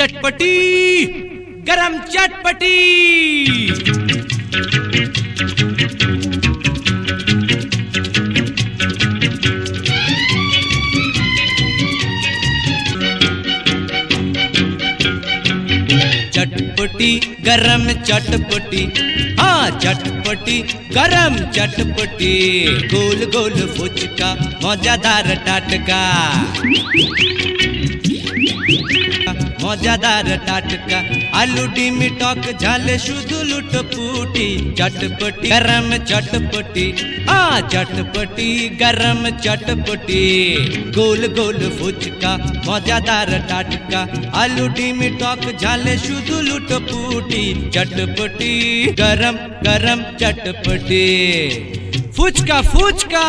चटपटी, गरम चटपटी। चटपटी, गरम चटपटी। हाँ चटपटी, गरम चटपटी। गोल गोल फुचका, मजादार टाटका। মজাদার টাটকা আলু ডিম টক ঝালে শুধু লুটপুটি চটপটি গরম চটপটি আ চটপটি গরম চটপটি গোল গোল ফুচকা মজাদার টাটকা আলু ডিম টক ঝালে শুধু লুটপুটি চটপটি গরম গরম চটপটি ফুচকা ফুচকা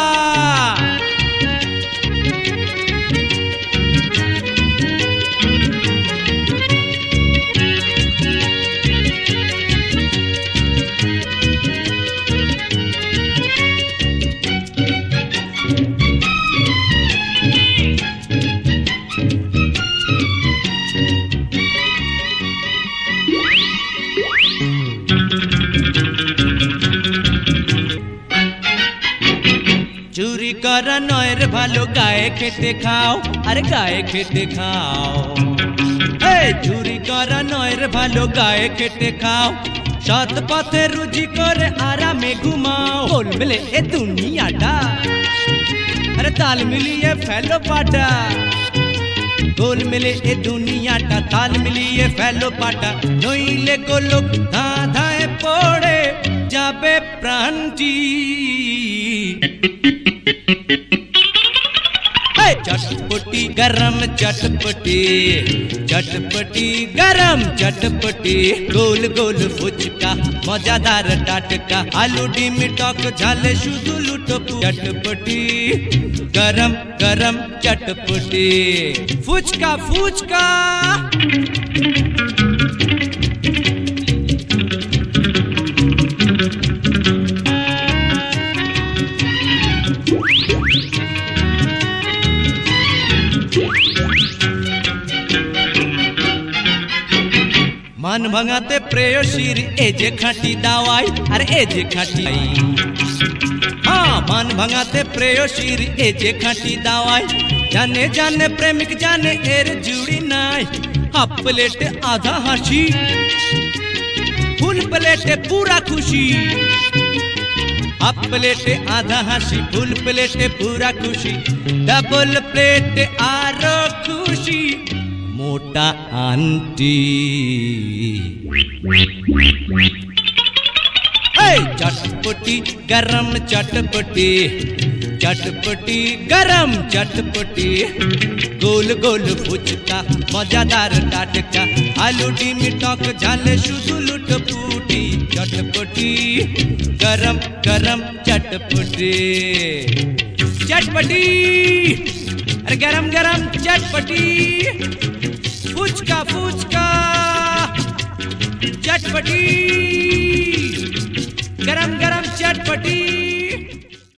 ভালো গায়ে খেতে খাও, আরে গায়ে খেতে খাও। চুরি করা রে, ভালো গায়ে খেতে খাও। সৎ পথে রুজি করে আরামে ঘুমাও। বল মিলে এ দুনিয়াটা। আরে তাল মিলিয়ে ফেলো পাটা। গোল মিলে এ দুনিয়াটা, তাল মিলিয়ে ফেলো পাটা। নইলে গোলক ধাঁধায় পড়ে যাবে প্রাণটি। गरम चटपटी चटपटी, गरम चटपटी। गोल गोल फुचका, मजादार टाटका। आलू डिम टक, झाले शुदू लुटो चटपटी, गरम गरम चटपटी। फुचका फुचका। मन भंगाते प्रेय प्रेयसीर एजे खाटी दावाई, अरे एजे खाटी। आई हाँ मन भंगाते प्रेय प्रेयसीर एजे खाटी दावाई। जाने जाने प्रेमिक, जाने एर जुड़ी नाई। हाँ प्लेट आधा हाशी फुल प्लेट पूरा खुशी। हाँ प्लेट आधा हाशी फुल प्लेट पूरा खुशी। डबल प्लेट आरो मोटा आंटी चटपटी गरम चटपटी चटपटी गरम चटपटी गोल गोल फुचका मजादार टाटका आलू डिमी टॉक झाले शुदू लुटपूटी चटपटी गरम गरम चटपटी चटपटी अरे गरम गरम चटपटी फुचका फुचका। चटपटी गरम गरम चटपटी।